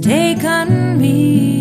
Take taken me.